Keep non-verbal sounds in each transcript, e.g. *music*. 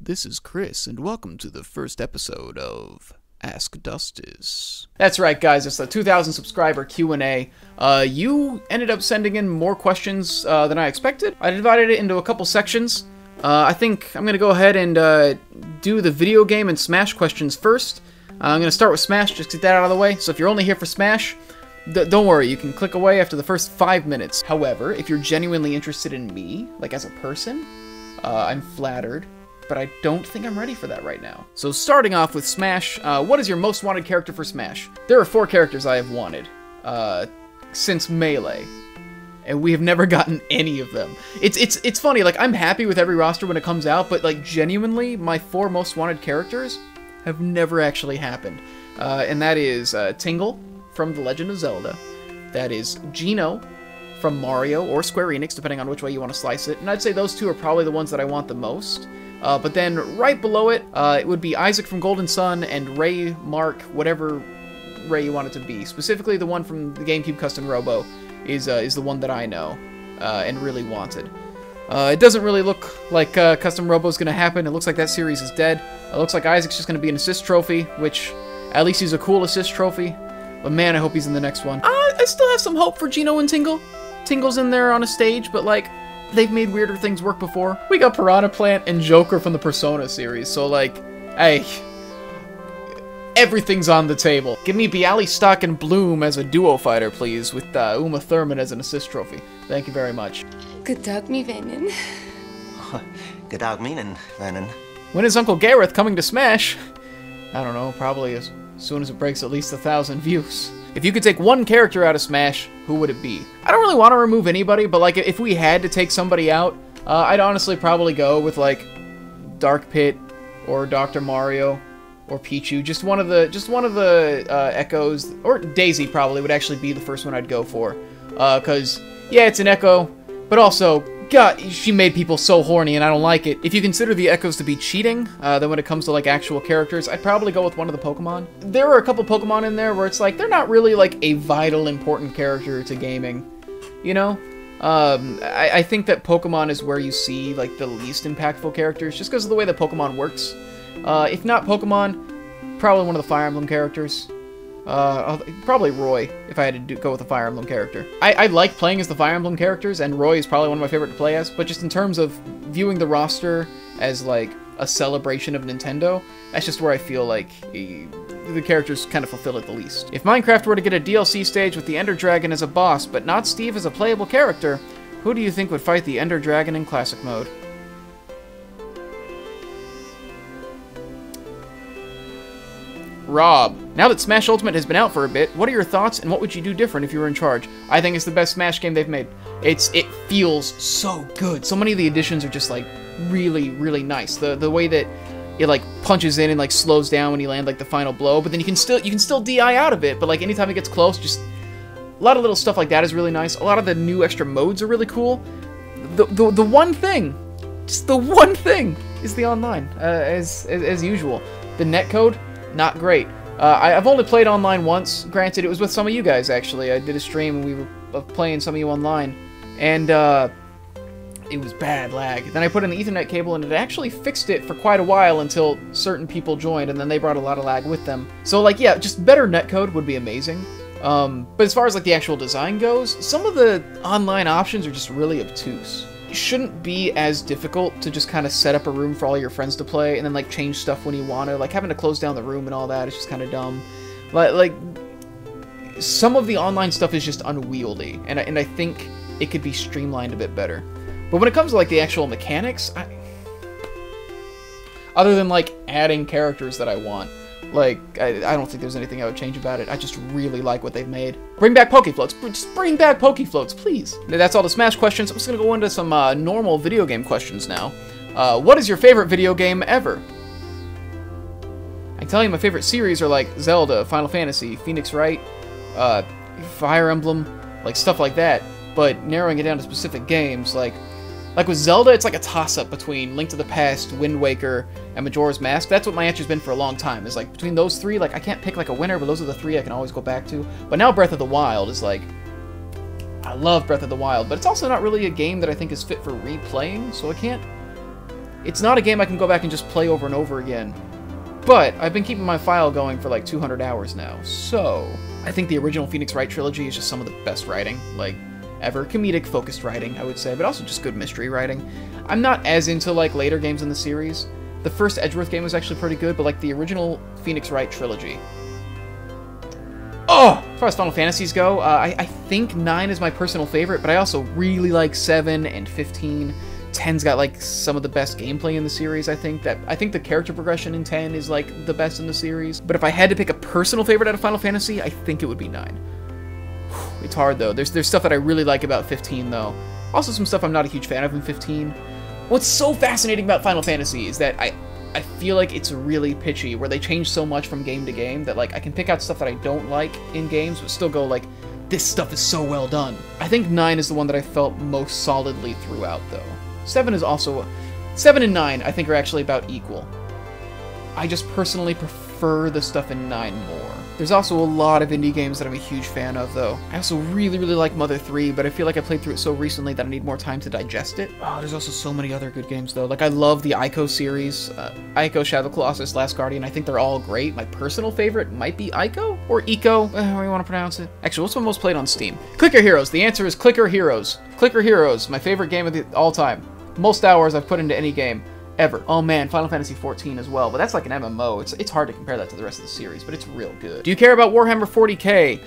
This is Chris, and welcome to the first episode of Ask Dustus. That's right, guys. It's the 2,000 subscriber Q&A. Uh, you ended up sending in more questions uh, than I expected. I divided it into a couple sections. Uh, I think I'm gonna go ahead and uh, do the video game and Smash questions first. Uh, I'm gonna start with Smash, just get that out of the way. So if you're only here for Smash, don't worry, you can click away after the first five minutes. However, if you're genuinely interested in me, like as a person, uh, I'm flattered but I don't think I'm ready for that right now. So starting off with Smash, uh, what is your most wanted character for Smash? There are four characters I have wanted uh, since Melee, and we have never *laughs* gotten any of them. It's it's it's funny. Like I'm happy with every roster when it comes out, but like genuinely, my four most wanted characters have never actually happened, uh, and that is uh, Tingle from The Legend of Zelda. That is Gino from Mario or Square Enix, depending on which way you want to slice it. And I'd say those two are probably the ones that I want the most. Uh, but then right below it, uh, it would be Isaac from Golden Sun and Ray Mark, whatever Ray you want it to be. Specifically, the one from the GameCube Custom Robo is uh, is the one that I know uh, and really wanted. Uh, it doesn't really look like uh, Custom Robo is going to happen. It looks like that series is dead. It looks like Isaac's just going to be an assist trophy, which at least he's a cool assist trophy. But man, I hope he's in the next one. I still have some hope for Gino and Tingle. Tingle's in there on a stage, but like they've made weirder things work before. We got Piranha Plant and Joker from the Persona series, so like, hey, everything's on the table. Give me Bialystok and Bloom as a duo fighter, please, with uh, Uma Thurman as an assist trophy. Thank you very much. God dag, me vennen. *laughs* Good dog meaning, Lennon. When is Uncle Gareth coming to Smash? I don't know, probably as soon as it breaks at least a thousand views. If you could take one character out of Smash, who would it be? I don't really want to remove anybody, but like if we had to take somebody out, uh, I'd honestly probably go with like Dark Pit or Dr. Mario or Pichu. Just one of the just one of the uh, Echoes or Daisy probably would actually be the first one I'd go for, because yeah, it's an Echo, but also God, she made people so horny, and I don't like it. If you consider the Echoes to be cheating, uh, then when it comes to, like, actual characters, I'd probably go with one of the Pokemon. There are a couple Pokemon in there where it's like, they're not really, like, a vital, important character to gaming. You know? Um, I, I think that Pokemon is where you see, like, the least impactful characters, just because of the way that Pokemon works. Uh, if not Pokemon, probably one of the Fire Emblem characters. Uh, probably Roy, if I had to do, go with a Fire Emblem character. I, I like playing as the Fire Emblem characters, and Roy is probably one of my favorite to play as, but just in terms of viewing the roster as, like, a celebration of Nintendo, that's just where I feel like eh, the characters kind of fulfill it the least. If Minecraft were to get a DLC stage with the Ender Dragon as a boss, but not Steve as a playable character, who do you think would fight the Ender Dragon in Classic Mode? Rob, now that Smash Ultimate has been out for a bit, what are your thoughts and what would you do different if you were in charge? I think it's the best Smash game they've made. It's it feels so good. So many of the additions are just like really really nice. The the way that it like punches in and like slows down when you land like the final blow, but then you can still you can still DI out of it, but like anytime it gets close, just a lot of little stuff like that is really nice. A lot of the new extra modes are really cool. The the, the one thing, just the one thing is the online uh, as, as as usual. The netcode not great. Uh, I, have only played online once. Granted, it was with some of you guys, actually. I did a stream and we were playing some of you online. And, uh, it was bad lag. Then I put in the Ethernet cable and it actually fixed it for quite a while until certain people joined and then they brought a lot of lag with them. So, like, yeah, just better netcode would be amazing. Um, but as far as, like, the actual design goes, some of the online options are just really obtuse shouldn't be as difficult to just kind of set up a room for all your friends to play and then like change stuff when you want to. Like having to close down the room and all that is just kind of dumb. Like like some of the online stuff is just unwieldy, and I, and I think it could be streamlined a bit better. But when it comes to like the actual mechanics, I, other than like adding characters that I want, like, I, I, don't think there's anything I would change about it. I just really like what they've made. Bring back Pokefloats. Just bring back Pokefloats, please. That's all the Smash questions. I'm just going to go into some uh, normal video game questions now. Uh, what is your favorite video game ever? I tell you my favorite series are like Zelda, Final Fantasy, Phoenix Wright, uh, Fire Emblem, like stuff like that. But narrowing it down to specific games, like like with Zelda, it's like a toss-up between Link to the Past, Wind Waker, and Majora's Mask. That's what my answer's been for a long time. Is like between those three, like I can't pick like a winner, but those are the three I can always go back to. But now Breath of the Wild is like I love Breath of the Wild, but it's also not really a game that I think is fit for replaying, so I can't It's not a game I can go back and just play over and over again. But I've been keeping my file going for like 200 hours now, so I think the original Phoenix Wright trilogy is just some of the best writing, like ever. Comedic focused writing, I would say, but also just good mystery writing. I'm not as into like later games in the series. The first Edgeworth game was actually pretty good, but like the original Phoenix Wright trilogy. Oh! As far as Final Fantasies go, uh, I, I think 9 is my personal favorite, but I also really like 7 and 15. 10's got like some of the best gameplay in the series, I think. That I think the character progression in 10 is like the best in the series. But if I had to pick a personal favorite out of Final Fantasy, I think it would be 9. It's hard though. There's there's stuff that I really like about 15 though. Also some stuff I'm not a huge fan of in 15. What's so fascinating about Final Fantasy is that I I feel like it's really pitchy where they change so much from game to game that like I can pick out stuff that I don't like in games but still go like this stuff is so well done. I think 9 is the one that I felt most solidly throughout though. Seven is also... Seven and nine, I think, are actually about equal. I just personally prefer the stuff in nine more. There's also a lot of indie games that I'm a huge fan of, though. I also really, really like Mother 3, but I feel like I played through it so recently that I need more time to digest it. Oh, there's also so many other good games, though. Like, I love the Ico series. Uh, Ico, Shadow Colossus, Last Guardian. I think they're all great. My personal favorite might be Ico or Eco, uh, however you want to pronounce it. Actually, what's my most played on Steam? Clicker Heroes. The answer is Clicker Heroes. Clicker Heroes, my favorite game of the all time. Most hours I've put into any game ever. Oh man, Final Fantasy XIV as well, but that's like an MMO. It's, it's hard to compare that to the rest of the series, but it's real good. Do you care about Warhammer 40k?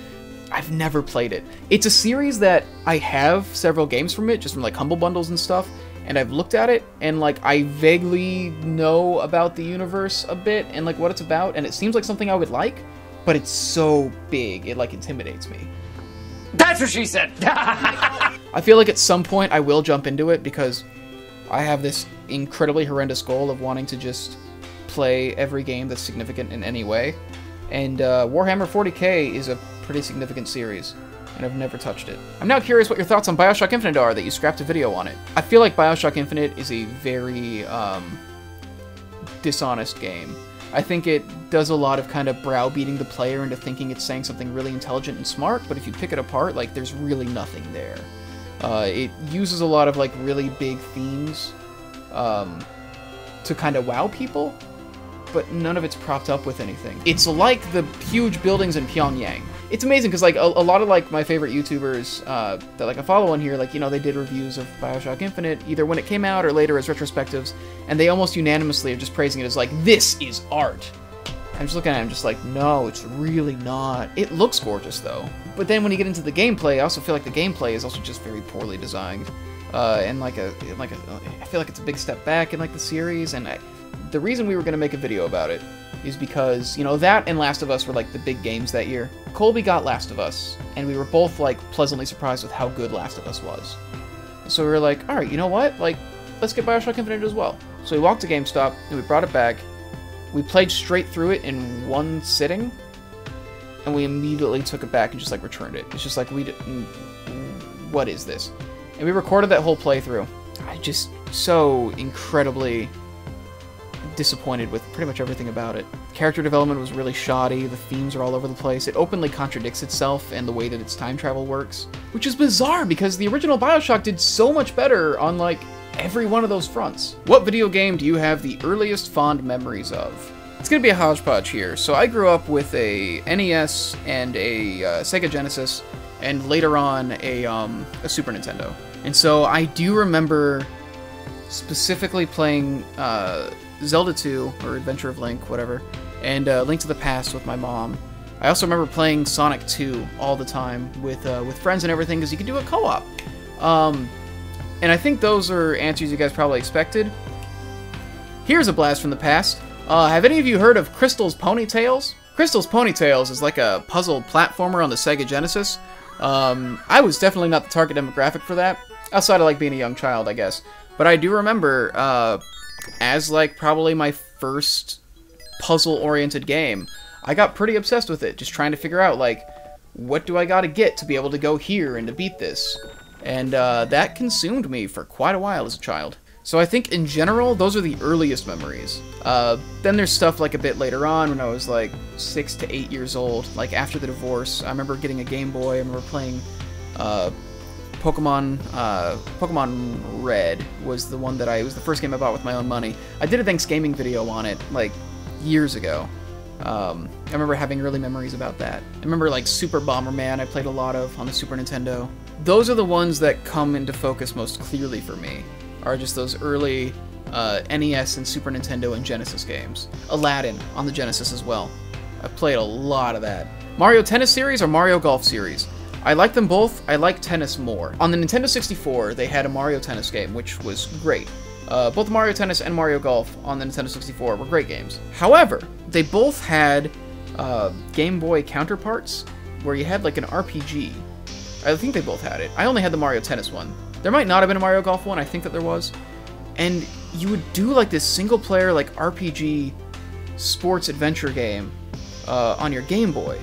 I've never played it. It's a series that I have several games from it, just from like Humble Bundles and stuff, and I've looked at it, and like I vaguely know about the universe a bit and like what it's about, and it seems like something I would like, but it's so big, it like intimidates me. That's what she said! *laughs* I feel like at some point I will jump into it because I have this incredibly horrendous goal of wanting to just play every game that's significant in any way. And uh, Warhammer 40k is a pretty significant series, and I've never touched it. I'm now curious what your thoughts on Bioshock Infinite are, that you scrapped a video on it. I feel like Bioshock Infinite is a very um, dishonest game. I think it does a lot of kind of browbeating the player into thinking it's saying something really intelligent and smart, but if you pick it apart, like, there's really nothing there. Uh, it uses a lot of like really big themes um, to kind of wow people, but none of it's propped up with anything. It's like the huge buildings in Pyongyang. It's amazing because like a, a, lot of like my favorite YouTubers uh, that like I follow on here, like you know they did reviews of Bioshock Infinite either when it came out or later as retrospectives, and they almost unanimously are just praising it as like this is art. I'm just looking at it, I'm just like, no, it's really not. It looks gorgeous, though. But then when you get into the gameplay, I also feel like the gameplay is also just very poorly designed. Uh, and like a, like a, I feel like it's a big step back in like the series, and I, the reason we were going to make a video about it is because, you know, that and Last of Us were like the big games that year. Colby got Last of Us, and we were both like pleasantly surprised with how good Last of Us was. So we were like, alright, you know what? Like, let's get Bioshock Infinite as well. So we walked to GameStop, and we brought it back, we played straight through it in one sitting, and we immediately took it back and just like returned it. It's just like we didn't. Mm, mm, what is this? And we recorded that whole playthrough. I just so incredibly disappointed with pretty much everything about it. Character development was really shoddy, the themes are all over the place, it openly contradicts itself and the way that its time travel works. Which is bizarre because the original Bioshock did so much better on like every one of those fronts. What video game do you have the earliest fond memories of? It's gonna be a hodgepodge here. So I grew up with a NES and a uh, Sega Genesis, and later on a, um, a Super Nintendo. And so I do remember specifically playing uh, Zelda 2, or Adventure of Link, whatever, and uh, Link to the Past with my mom. I also remember playing Sonic 2 all the time with uh, with friends and everything, because you could do a co-op. Um, and I think those are answers you guys probably expected. Here's a blast from the past. Uh, have any of you heard of Crystal's Ponytails? Crystal's Ponytails is like a puzzle platformer on the Sega Genesis. Um, I was definitely not the target demographic for that, outside of like being a young child, I guess. But I do remember, uh, as like probably my first puzzle-oriented game, I got pretty obsessed with it, just trying to figure out like, what do I gotta get to be able to go here and to beat this? And uh, that consumed me for quite a while as a child. So I think in general, those are the earliest memories. Uh, then there's stuff like a bit later on when I was like six to eight years old, like after the divorce. I remember getting a Game Boy. I remember playing uh, Pokemon uh, Pokemon Red was the one that I was the first game I bought with my own money. I did a Thanks Gaming video on it like years ago. Um, I remember having early memories about that. I remember like Super Bomberman I played a lot of on the Super Nintendo. Those are the ones that come into focus most clearly for me. Are just those early uh, NES and Super Nintendo and Genesis games. Aladdin on the Genesis as well. I played a lot of that. Mario Tennis series or Mario Golf series? I like them both. I like tennis more. On the Nintendo 64, they had a Mario Tennis game, which was great. Uh, both Mario Tennis and Mario Golf on the Nintendo 64 were great games. However, they both had uh, Game Boy counterparts where you had like an RPG. I think they both had it. I only had the Mario Tennis one. There might not have been a Mario Golf one. I think that there was. And you would do like this single player like RPG sports adventure game uh, on your Game Boy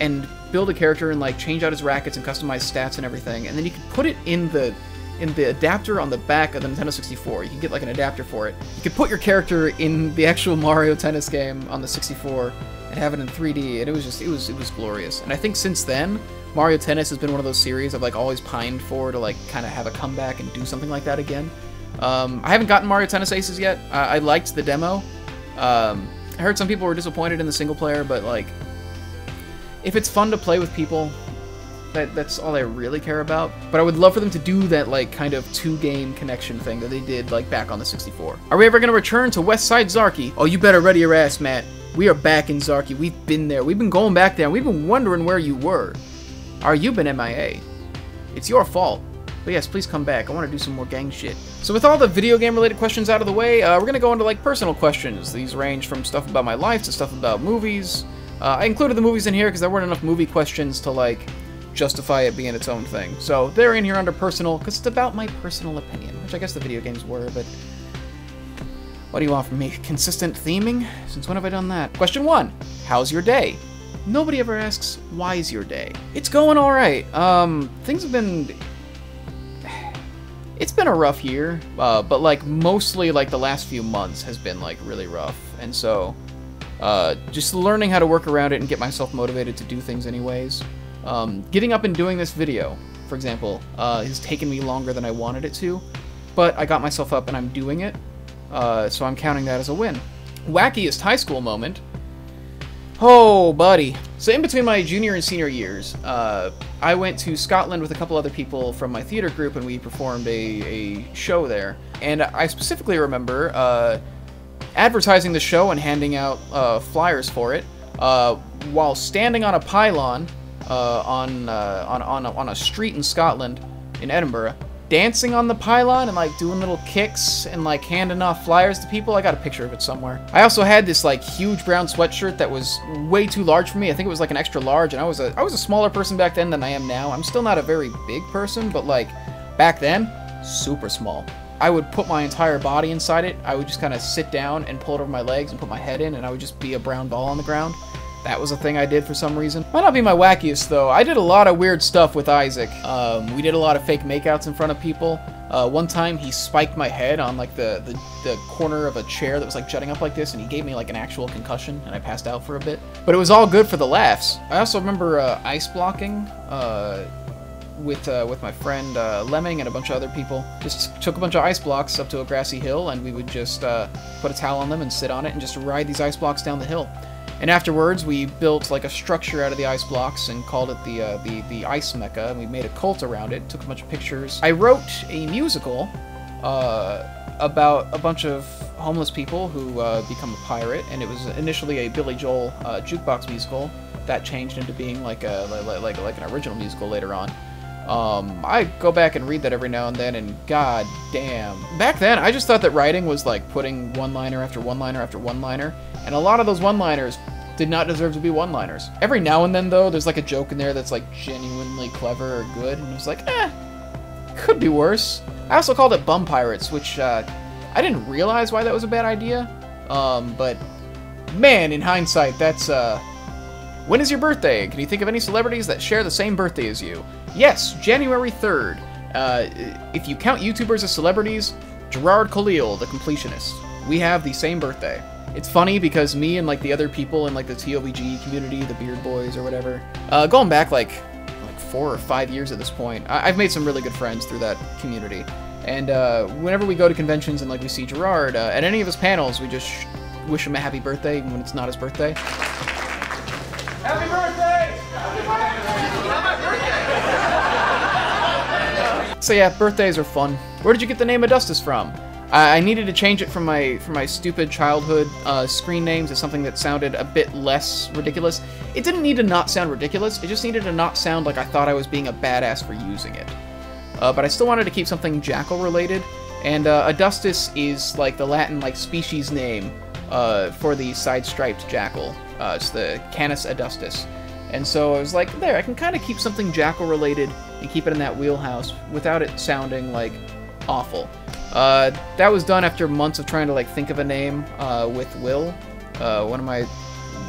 and build a character and like change out his rackets and customize stats and everything. And then you could put it in the in the adapter on the back of the Nintendo 64. You can get like an adapter for it. You could put your character in the actual *laughs* Mario Tennis game on the 64 and have it in 3D, and it was just it was it was glorious. And I think since then, Mario Tennis has been one of those series I've like always pined for to like kind of have a comeback and do something like that again. Um, I haven't gotten Mario Tennis Aces yet. Uh, I liked the demo. Um, I heard some people were disappointed in the single player, but like, if it's fun to play with people, that that's all I really care about. But I would love for them to do that like kind of two-game connection thing that they did like back on the 64. Are we ever gonna return to West Side Zarky? Oh, you better ready your ass, Matt. We are back in Zarky. We've been there. We've been going back there. We've been wondering where you were. Are you been MIA? It's your fault. But yes, please come back. I want to do some more gang shit. So with all the video game related questions out of the way, uh, we're to go into like personal questions. These range from stuff about my life to stuff about movies. Uh, I included the movies in here because there weren't enough movie questions to like justify it being its own thing. So they're in here under personal because it's about my personal opinion, which I guess the video games were, but what do you want from me? Consistent theming? Since when have I done that? Question one, how's your day? Nobody ever asks, why's your day? It's going alright. Um, things have been it's been a rough year, uh, but like mostly like the last few months has been like really rough, and so uh, just learning how to work around it and get myself motivated to do things anyways. Um, getting up and doing this video, for example, uh, has taken me longer than I wanted it to, but I got myself up and I'm doing it, uh, so I'm counting that as a win. Wackiest high school moment. Oh, buddy. So in between my junior and senior years, uh, I went to Scotland with a couple other people from my theater group, and we performed a, a show there. And I specifically remember uh, advertising the show and handing out uh, flyers for it uh, while standing on a pylon uh, on, uh, on, on, a, on a street in Scotland, in Edinburgh, dancing on the pylon and like doing little kicks and like handing off flyers to people. I got a picture of it somewhere. I also had this like huge brown sweatshirt that was way too large for me. I think it was like an extra large and I was a I was a smaller person back then than I am now. I'm still not a very big person, but like back then, super small. I would put my entire body inside it. I would just kind of sit down and pull it over my legs and put my head in and I would just be a brown ball on the ground. That was a thing I did for some reason. Might not be my wackiest though. I did a lot of weird stuff with Isaac. Um, we did a lot of fake makeouts in front of people. Uh, one time he spiked my head on like the, the, the corner of a chair that was like jutting up like this, and he gave me like an actual concussion, and I passed out for a bit. But it was all good for the laughs. I also remember uh, ice blocking. Uh, with uh, with my friend uh, Lemming and a bunch of other people. Just took a bunch of ice blocks up to a grassy hill, and we would just uh, put a towel on them and sit on it and just ride these ice blocks down the hill. And afterwards, we built like a structure out of the ice blocks and called it the uh, the the Ice Mecca. And we made a cult around it. Took a bunch of pictures. I wrote a musical uh, about a bunch of homeless people who uh, become a pirate, and it was initially a Billy Joel uh, jukebox musical that changed into being like a like like, like an original musical later on. Um, I go back and read that every now and then, and god damn. Back then, I just thought that writing was like putting one-liner after one-liner after one-liner, and a lot of those one-liners did not deserve to be one-liners. Every now and then, though, there's like a joke in there that's like genuinely clever or good, and it's like, eh, could be worse. I also called it Bum Pirates, which uh, I didn't realize why that was a bad idea, um, but man, in hindsight, that's uh, when is your birthday? Can you think of any celebrities that share the same birthday as you? Yes, January 3rd. Uh, if you count YouTubers as celebrities, Jirard Khalil, the completionist. We have the same birthday. It's funny because me and like the other people in like the TOVG community, the Beard Boys or whatever, uh, going back like like four or five years at this point. I- I've made some really good friends through that community. And uh, whenever we go to conventions and like we see Jirard uh, at any of his panels, we just sh- wish him a happy birthday even when it's not his birthday. Happy birthday! Happy birthday. Happy birthday! So yeah, birthdays are fun. Where did you get the name Adustus from? I, I needed to change it from my from my stupid childhood uh, screen names to something that sounded a bit less ridiculous. It didn't need to not sound ridiculous. It just needed to not sound like I thought I was being a badass for using it. Uh, but I still wanted to keep something jackal related, and uh, Adustus is like the Latin like species name uh, for the side-striped jackal. Uh, it's the Canis adustus. And so I was like, there, I can kind of keep something jackal related and keep it in that wheelhouse without it sounding like awful. Uh, that was done after months of trying to like think of a name uh, with Will, uh, one of my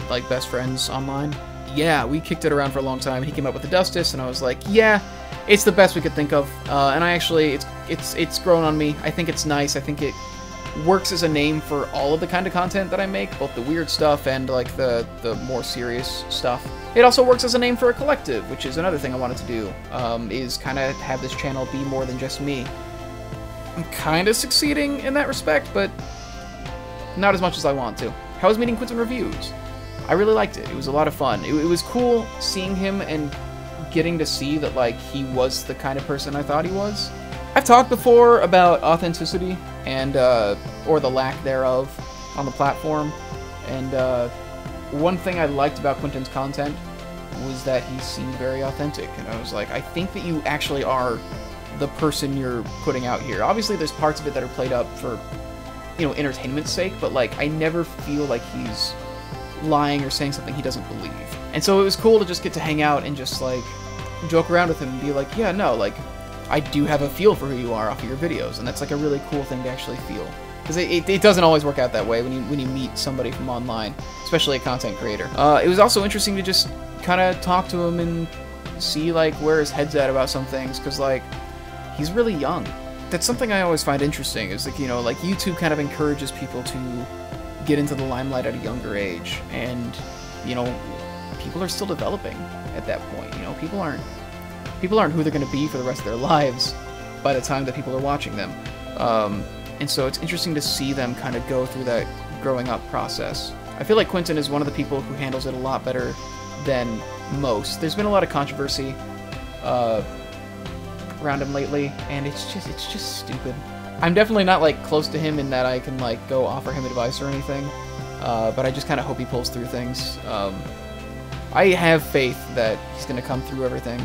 like best friends online. Yeah, we kicked it around for a long time. He came up with the Dustus, and I was like, yeah, it's the best we could think of. Uh, and I actually, it's it's it's grown on me. I think it's nice. I think it works as a name for all of the kind of content that I make, both the weird stuff and like the the more serious stuff. It also works as a name for a collective, which is another thing I wanted to do. Um, is kind of have this channel be more than just me. Kind of succeeding in that respect, but not as much as I want to. How was meeting Quinton Reviews? I really liked it. It was a lot of fun. It, it was cool seeing him and getting to see that like he was the kind of person I thought he was. I've talked before about authenticity and uh, or the lack thereof on the platform, and uh, one thing I liked about Quinton's content was that he seemed very authentic, and I was like, I think that you actually are the person you're putting out here. Obviously, there's parts of it that are played up for you know entertainment's sake, but like I never feel like he's lying or saying something he doesn't believe. And so it was cool to just get to hang out and just like joke around with him and be like, yeah, no, like I do have a feel for who you are off of your videos, and that's like a really cool thing to actually feel. Because it, it, it, doesn't always work out that way when you when you meet somebody from online, especially a content creator. Uh, it was also interesting to just kind of talk to him and see like where his head's at about some things, because like he's really young. That's something I always find interesting. Is like you know like YouTube kind of encourages people to get into the limelight at a younger age, and you know people are still developing at that point. You know people aren't people aren't who they're going to be for the rest of their *laughs* lives by the time that people are watching them. Um, and so it's interesting to see them kind of go through that growing up process. I feel like Quinton is one of the people who handles it a lot better than most. There's been a lot of controversy uh, around him lately, and it's just it's just stupid. I'm definitely not like close to him in that I can like go offer him advice or anything, uh, but I just kind of hope he pulls through things. Um, I have faith that he's gonna come through everything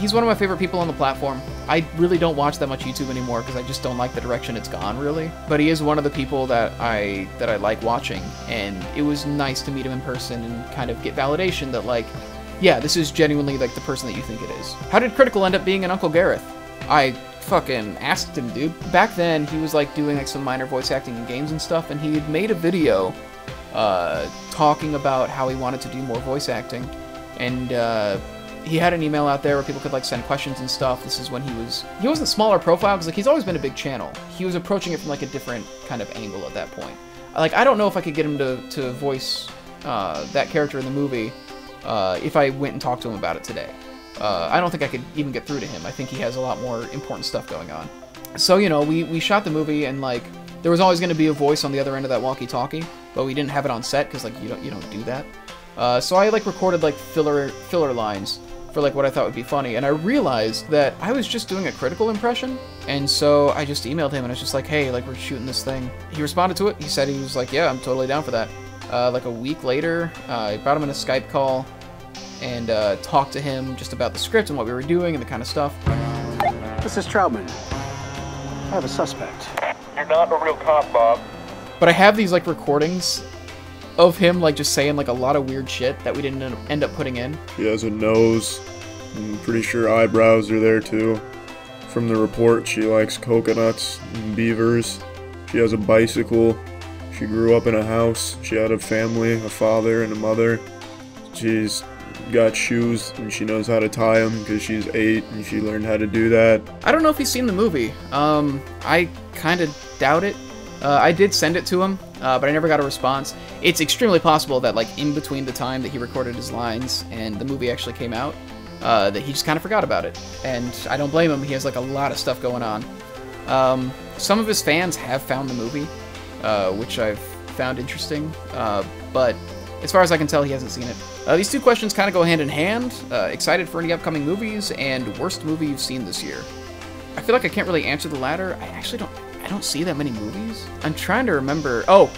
he's one of my favorite people on the platform. I really don't watch that much YouTube anymore because I just don't like the direction it's gone, really. But he is one of the people that I that I like watching, and it was nice to meet him in person and kind of get validation that like, yeah, this is genuinely like the person that you think it is. How did Critical end up being an Uncle Gareth? I fucking asked him, dude. Back then, he was like doing like some minor voice acting in games and stuff, and he had made a video uh, talking about how he wanted to do more voice acting, and. Uh, he had an email out there where people could like send questions and stuff. This is when he was he wasn't smaller profile because like he's always been a big channel. He was approaching it from like a different kind of angle at that point. Like I don't know if I could get him to to voice uh, that character in the movie uh, if I went and talked to him about it today. Uh, I don't think I could even get through to him. I think he has a lot more important stuff going on. So you know, we we shot the movie and like there was always going to be a voice on the other end of that walkie-talkie, but we didn't have it on set because like you don't you don't do that. Uh, so I like recorded like filler filler lines for like what I thought would be funny, and I realized that I was just doing a critical impression, and so I just emailed him and I was just like, hey, like we're shooting this thing. He responded to it. He said he was like, yeah, I'm totally down for that. Uh, like a week later, uh, I brought him in a Skype call and uh, talked to him just about the script and what we were doing and the kind of stuff. This is Troutman. I have a suspect. You're not a real cop, Bob. But I have these like recordings of him like just saying like a lot of weird shit that we didn't end up putting in. He has a nose. I'm pretty sure eyebrows are there too. From the report, she likes coconuts and beavers. She has a bicycle. She grew up in a house. She had a family, a father and a mother. She's got shoes and she knows how to tie them because she's eight and she learned how to do that. I don't know if he's seen the movie. Um, I kind of doubt it. Uh, I did send it to him, uh, but I never got a response. It's extremely possible that, like, in between the time that he recorded his lines and the movie actually came out, uh, that he just kind of forgot about it. And I don't blame him. He has like a lot of stuff going on. Um, some of his fans have found the movie, uh, which I've found interesting. Uh, but as far as I can tell, he hasn't seen it. Uh, these two questions kind of go hand in hand. Uh, excited for any upcoming movies and worst movie you've seen this year. I feel like I can't really answer the latter. I actually don't. I don't see that many movies. I'm trying to remember. Oh,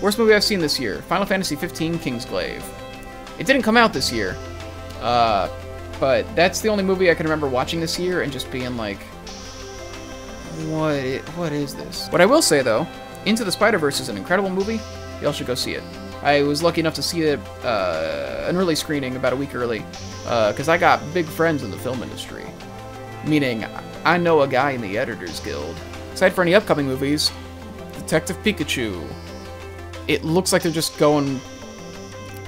worst movie I've seen this year: Final Fantasy 15: Kingsglaive. It didn't come out this year, uh, but that's the only movie I can remember watching this year and just being like, "What? What is this?" What I will say though, Into the Spider Verse is an incredible movie. Y'all should go see it. I was lucky enough to see it uh, an early screening about a week early because I got big friends in the film industry. Meaning, I know a guy in the Editors Guild. Excited for any upcoming movies? Detective Pikachu. It looks like they're just going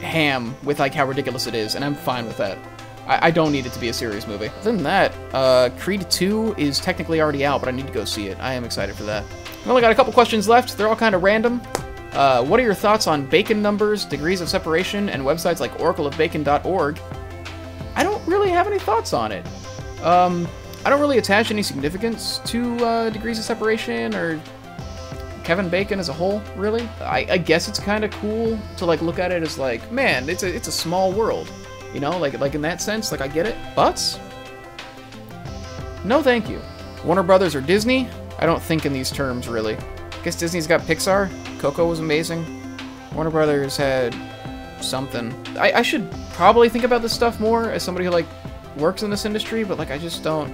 ham with like how ridiculous it is, and I'm fine with that. I, I don't need it to be a serious movie. Other than that, uh, Creed 2 is technically already out, but I need to go see it. I am excited for that. I've only got a couple questions left. They're all kind of random. Uh, what are your thoughts on bacon numbers, degrees of separation, and websites like oracleofbacon.org? I don't really have any thoughts on it. Um, I don't really attach any significance to uh, degrees of separation or Kevin Bacon as a whole, really. I, I guess it's kind of cool to like look at it as like, man, it's a it's a small world, you know, like like in that sense, like I get it. But no, thank you. Warner Brothers or Disney? I don't think in these terms really. Guess Disney's got Pixar. Coco was amazing. Warner Brothers had something. I, I should probably think about this stuff more as somebody who like works in this industry, but like I just don't.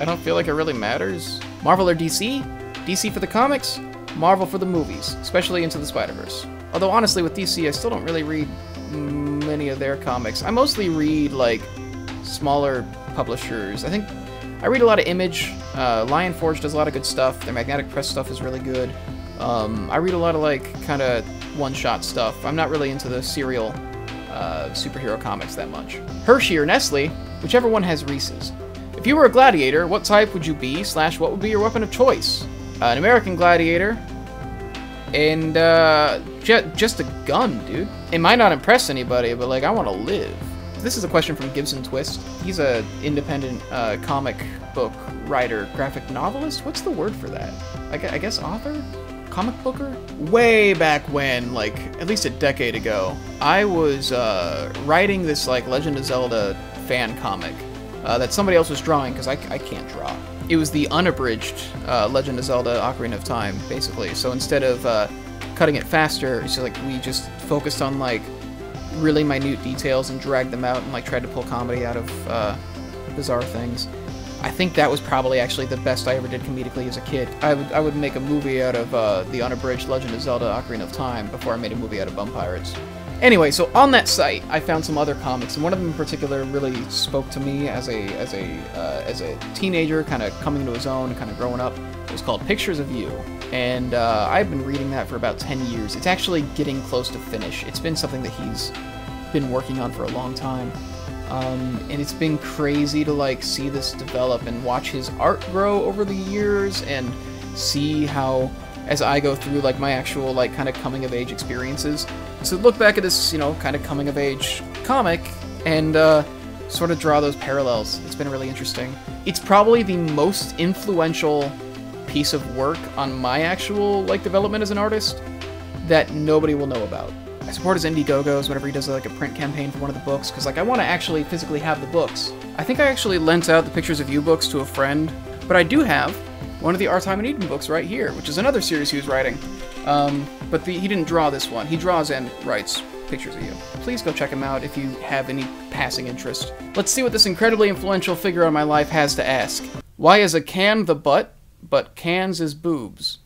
I don't feel like it really matters. Marvel or DC? DC for the comics, Marvel for the movies, especially Into the Spider Verse. Although honestly, with DC, I still don't really read many of their comics. I mostly read like smaller publishers. I think I read a lot of Image. Uh, Lion Forge does a lot of good stuff. Their Magnetic Press stuff is really good. Um, I read a lot of like kind of one-shot stuff. I'm not really into the serial uh, superhero comics that much. Hershey or Nestle, whichever one has Reese's. If you were a gladiator, what type would you be? Slash, what would be your weapon of choice? Uh, an American gladiator, and uh, ju- just a gun, dude. It might not impress anybody, but like I want to live. This is a question from Gibson Twist. He's a independent uh, comic book writer, graphic novelist. What's the word for that? I, I guess author, comic booker. Way back when, like at least a decade ago, I was uh, writing this like Legend of Zelda fan comic uh, that somebody else was drawing because I, I can't draw. It was the unabridged uh, Legend of Zelda Ocarina of Time, basically. So instead of uh, cutting it faster, it's just like we just focused on like really minute details and dragged them out and like tried to pull comedy out of uh, bizarre things. I think that was probably actually the best I ever did comedically as a kid. I would I would make a movie out of uh, the unabridged Legend of Zelda Ocarina of Time before I made a movie out of Bum Pirates. Anyway, so on that site, I found some other comics, and one of them in particular really spoke to me as a as a uh, as a teenager, kind of coming to his own, kind of growing up. It was called Pictures of You, and uh, I've been reading that for about ten years. It's actually getting close to finish. It's been something that he's been working on for a long time. Um, and it's been crazy to like see this develop and watch his art grow over the years and see how as I go through like my actual like kind of coming of age experiences. So look back at this, you know, kind of coming of age comic and uh, sort of draw those parallels. It's been really interesting. It's probably the most influential piece of work on my actual like development as an artist that nobody will know about. I support his Indiegogos whenever he does like a print campaign for one of the books because like I want to actually physically have the books. I think I actually lent out the Pictures of You books to a friend, but I do have one of the Our Time in Eden books right here, which is another series he was writing. Um, but the, he didn't draw this one. He draws and writes Pictures of You. Please go check him out if you have any passing interest. Let's see what this incredibly influential figure on my life has to ask. Why is a can the butt, but cans is boobs?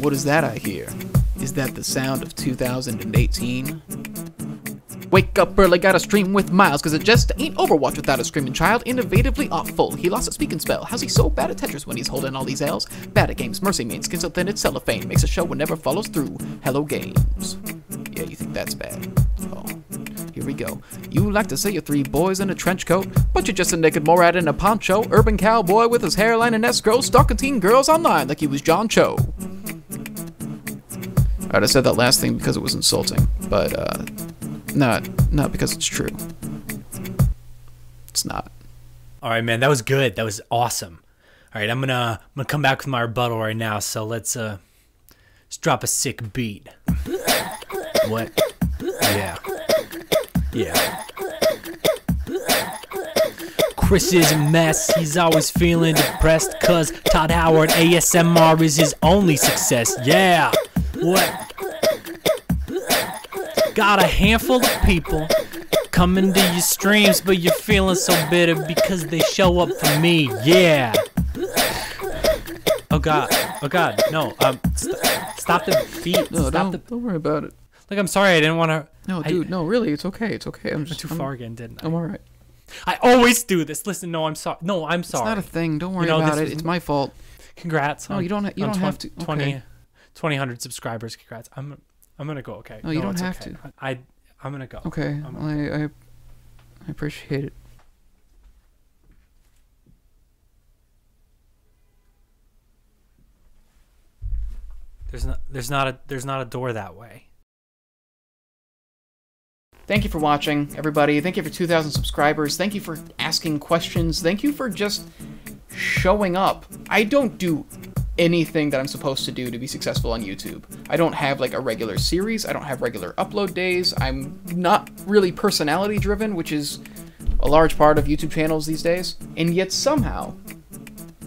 What is that I hear? Is that the sound of 2018? Wake up early, gotta stream with Miles, cause it just ain't Overwatch without a screaming child, innovatively awful. He lost a speaking spell. How's he so bad at Tetris when he's holding all these L's? Bad at games, mercy means skins so thin it's cellophane, makes a show and never follows through. Hello games. Yeah, you think that's bad? Oh. Here we go. You like to say you're three boys in a trench coat, but you're just a naked Morad in a poncho, urban cowboy with his hairline and escrow, stalking teen girls online like he was John Cho. I said that last thing because it was insulting, but uh, not not because it's true. It's not. All right, man, that was good. That was awesome. All right, I'm gonna I'm gonna come back with my rebuttal right now. So let's uh, let's drop a sick beat. what? Yeah. Yeah. Chris is a mess. He's always feeling depressed. Cause Todd Howard ASMR is his only success. Yeah. What? Got a handful of people coming to your streams, but you're feeling so bitter because they show up for me. Yeah. Oh god. Oh god. No. Um. St- stop the beat. No, stop don't, the. don't worry about it. Like I'm sorry. I didn't want to. No, I- dude, no, really, it's okay. It's okay. I'm just too I'm, far again, didn't I? I'm alright. I always do this. Listen. No. I'm sorry. No. I'm sorry. It's not a thing. Don't worry know, about it. It's my fault. Congrats. No, on- you don't you don't have to- 20, okay. 2000 subscribers. Congrats. I'm. I'm gonna go. Okay. No, you don't have okay. to. I. I'm gonna go. Okay, I'm I, I I appreciate it. There's not. There's not a. There's not a door that way. Thank you for watching, everybody. Thank you for 2,000 subscribers. Thank you for asking questions. Thank you for just showing up. I don't do anything that I'm supposed to do to be successful on YouTube. I don't have like a regular series. I don't have regular upload days. I'm not really personality driven, which is a large part of YouTube channels these days. And yet somehow,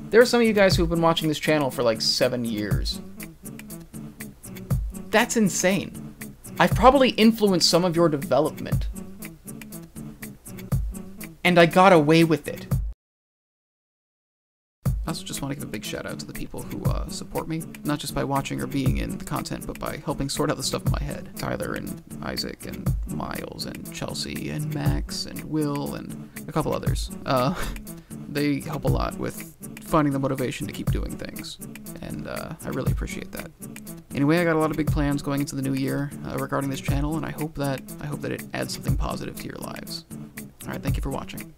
there are some of you guys who've been watching this channel for like seven years. That's insane. I've probably influenced some of your development. And I got away with it. Want to give a big shout out to the people who uh, support me, not just by watching or being in the content, but by helping sort out the stuff in my head. Tyler and Isaac and Miles and Chelsea and Max and Will and a couple others. Uh, *laughs* they help a lot with finding the motivation to keep doing things, and uh, I really appreciate that. Anyway, I got a lot of big plans going into the new year uh, regarding this channel, and I hope that I hope that it adds something positive to your lives. All right, thank you for watching.